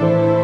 oh